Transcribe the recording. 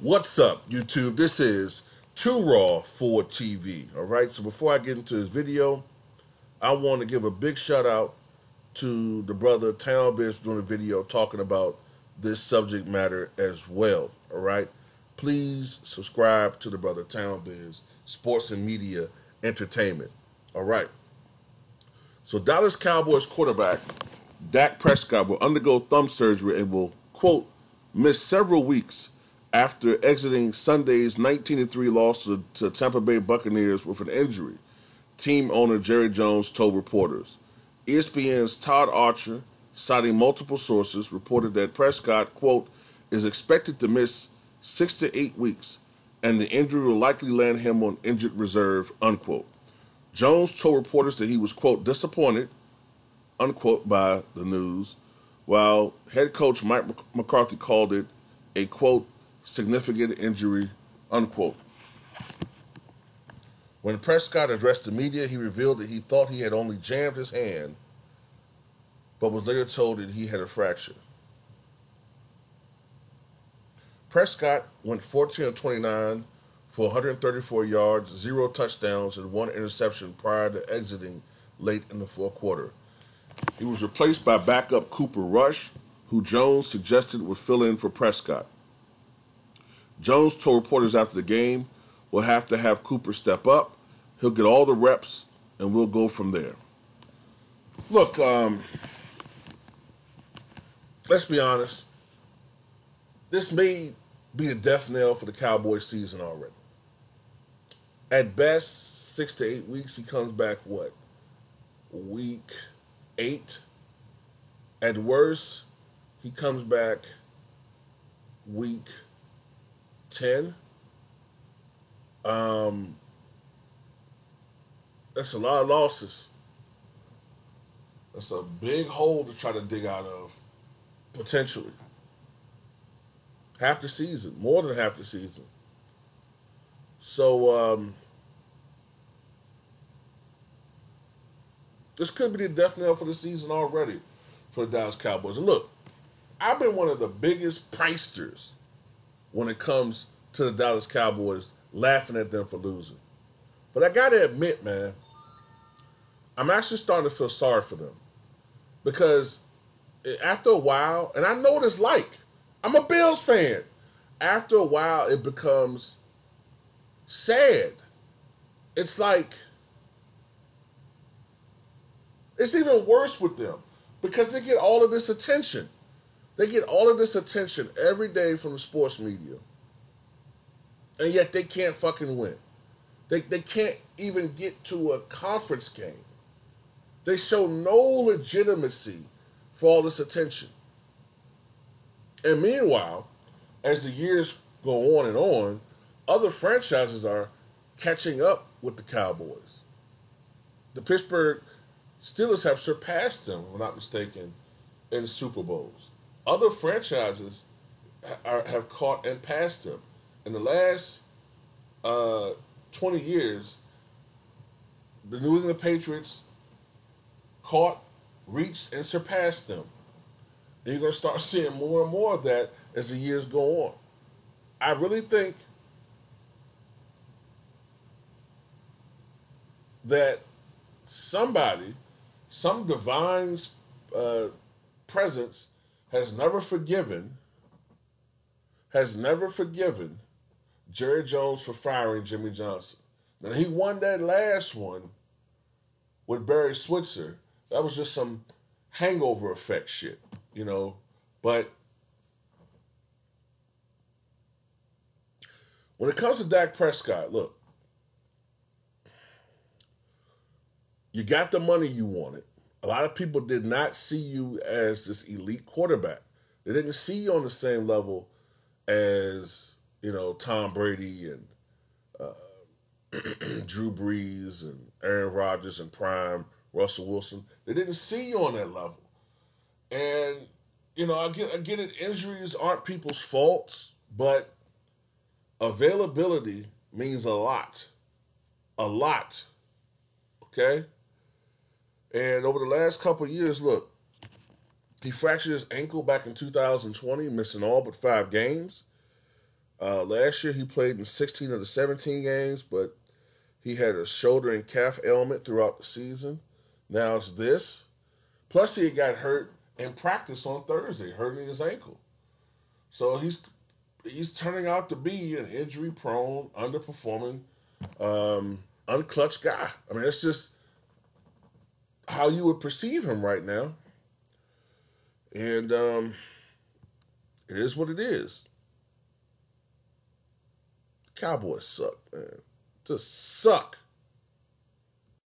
What's up, YouTube? This is Too Raw for TV. All right. So before I get into this video, I want to give a big shout out to the brother Town Biz doing a video talking about this subject matter as well. All right. Please subscribe to the brother Town Biz Sports and Media Entertainment. All right. So Dallas Cowboys quarterback Dak Prescott will undergo thumb surgery and will quote miss several weeks after exiting Sunday's 19-3 loss to, to Tampa Bay Buccaneers with an injury. Team owner Jerry Jones told reporters. ESPN's Todd Archer, citing multiple sources, reported that Prescott, quote, is expected to miss six to eight weeks, and the injury will likely land him on injured reserve, unquote. Jones told reporters that he was, quote, disappointed, unquote, by the news, while head coach Mike McCarthy called it a, quote, significant injury, unquote. When Prescott addressed the media, he revealed that he thought he had only jammed his hand, but was later told that he had a fracture. Prescott went 14 of 29 for 134 yards, zero touchdowns, and one interception prior to exiting late in the fourth quarter. He was replaced by backup Cooper Rush, who Jones suggested would fill in for Prescott. Jones told reporters after the game, we'll have to have Cooper step up. He'll get all the reps, and we'll go from there. Look, um, let's be honest. This may be a death knell for the Cowboys season already. At best, six to eight weeks, he comes back, what? Week eight. At worst, he comes back week 10. Um, that's a lot of losses. That's a big hole to try to dig out of, potentially. Half the season, more than half the season. So, um, this could be the death knell for the season already for the Dallas Cowboys. And look, I've been one of the biggest pricers when it comes to the Dallas Cowboys, laughing at them for losing. But I got to admit, man, I'm actually starting to feel sorry for them because after a while, and I know what it's like. I'm a Bills fan. After a while, it becomes sad. It's like it's even worse with them because they get all of this attention. They get all of this attention every day from the sports media. And yet they can't fucking win. They, they can't even get to a conference game. They show no legitimacy for all this attention. And meanwhile, as the years go on and on, other franchises are catching up with the Cowboys. The Pittsburgh Steelers have surpassed them, if I'm not mistaken, in Super Bowls. Other franchises are, have caught and passed them. In the last uh, 20 years, the New England Patriots caught, reached, and surpassed them. And you're going to start seeing more and more of that as the years go on. I really think that somebody, some divine uh, presence has never forgiven, has never forgiven Jerry Jones for firing Jimmy Johnson. Now he won that last one with Barry Switzer. That was just some hangover effect shit, you know. But when it comes to Dak Prescott, look, you got the money you wanted. A lot of people did not see you as this elite quarterback. They didn't see you on the same level as, you know, Tom Brady and uh, Drew Brees and Aaron Rodgers and Prime, Russell Wilson. They didn't see you on that level. And, you know, I get, I get it, injuries aren't people's faults, but availability means a lot. A lot. Okay? And over the last couple years, look, he fractured his ankle back in 2020, missing all but five games. Uh, last year he played in 16 of the 17 games, but he had a shoulder and calf ailment throughout the season. Now it's this. Plus he got hurt in practice on Thursday, hurting his ankle. So he's he's turning out to be an injury prone, underperforming, um, unclutched guy. I mean, it's just how you would perceive him right now. And um, it is what it is. Cowboys suck, man. Just suck.